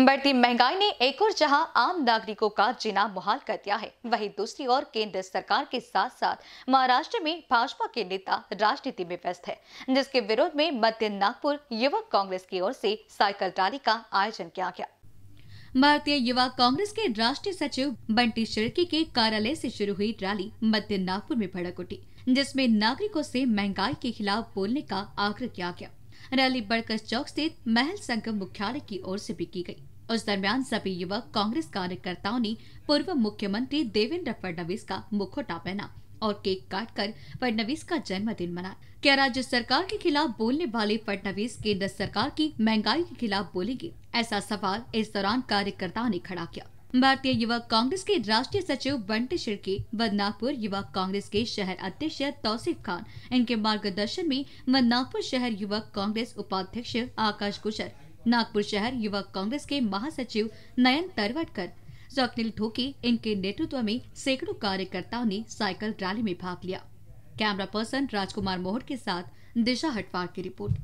बढ़ती महँगाई ने एक और जहाँ आम नागरिकों का जीना मुहाल कर दिया है, वहीं दूसरी ओर केंद्र सरकार के साथ साथ महाराष्ट्र में भाजपा के नेता राजनीति में व्यस्त है, जिसके विरोध में मध्य नागपुर युवक कांग्रेस की ओर से साइकिल रैली का आयोजन किया गया। भारतीय युवा कांग्रेस के राष्ट्रीय सचिव बंटी शिर्की के कार्यालय से शुरू हुई रैली मध्य नागपुर में भड़क उठी, जिसमें नागरिकों से महँगाई के खिलाफ बोलने का आग्रह किया गया। रैली बड़कस चौक स्थित महल संगम मुख्यालय की ओर से भी की गई। उस दरमियान सभी युवक कांग्रेस कार्यकर्ताओं ने पूर्व मुख्यमंत्री देवेंद्र फडणवीस का मुखोटा पहना और केक काटकर फडणवीस का जन्मदिन मनाया। क्या राज्य सरकार के खिलाफ बोलने वाले फडणवीस केंद्र सरकार की महँगाई के खिलाफ बोलेंगे? ऐसा सवाल इस दौरान कार्यकर्ताओं ने खड़ा किया। भारतीय युवा कांग्रेस के राष्ट्रीय सचिव बंटी शिर्के नागपुर युवा कांग्रेस के शहर अध्यक्ष तौसीफ खान, इनके मार्गदर्शन में नागपुर शहर युवक कांग्रेस उपाध्यक्ष आकाश गुजर नागपुर शहर युवा कांग्रेस के महासचिव नयन तरवटकर, स्वप्निल ढोकी इनके नेतृत्व में सैकड़ों कार्यकर्ताओं ने साइकिल रैली में भाग लिया। कैमरा पर्सन राजकुमार मोहर के साथ दिशा हटवार की रिपोर्ट।